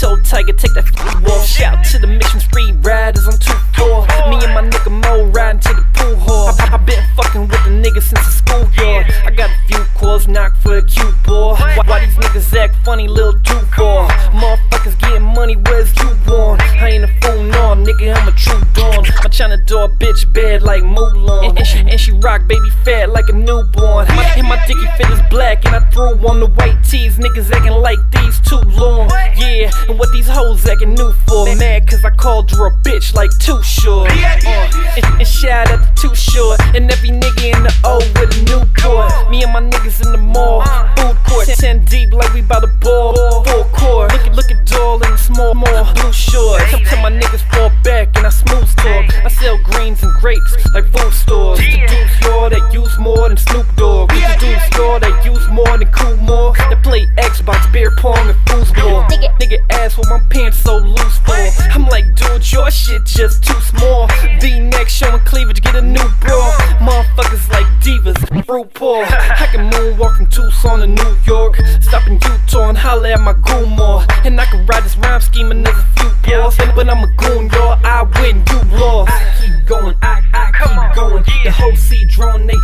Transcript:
Told Tiger, take that f- wall. Shout to the mission free riders on 2-4. Me and my nigga Mo riding to the pool hall. I, I been fucking with the niggas since the schoolyard. I got a few calls knock for a cute boy. Why, why these niggas act funny, little dude boy? Motherfuckers getting money, where's you born? I ain't a fool, no, nigga, I'm a true dawn. My China door bitch bad like Mulan. And, and, she, and she rock baby fat like a newborn. My, and my dicky fit is black, and I threw on the white tees. Niggas acting like these too long. Yeah, and what these hoes acting new for? Mad cause I called her a bitch like too short. Uh, and, and shout out to too short. And every nigga in the O with a new port. Me and my niggas in the mall. Food court, 10 deep like we bout to ball. Full court. Look at, look at doll in the small mall. Blue shorts. Till, till my niggas fall back and I smooth talk. I sell greens and grapes like food stores. The dudes store that use more than Snoop Dogg. The dudes store that use more than Cool More. That play Xbox, beer pong, and foosball. Nigga, nigga ass with my pants so loose for. I'm like, dude, your shit just too small. V-neck showing cleavage, get a new bra. Motherfuckers like divas, fruit paw. I can moonwalk from Tucson to New York. Stop in Utah and holler at my goon more. And I can ride this rhyme scheme another few balls. But I'm a goon, y'all. I win, you lost. I keep going, I, I keep going. The whole sea drone, they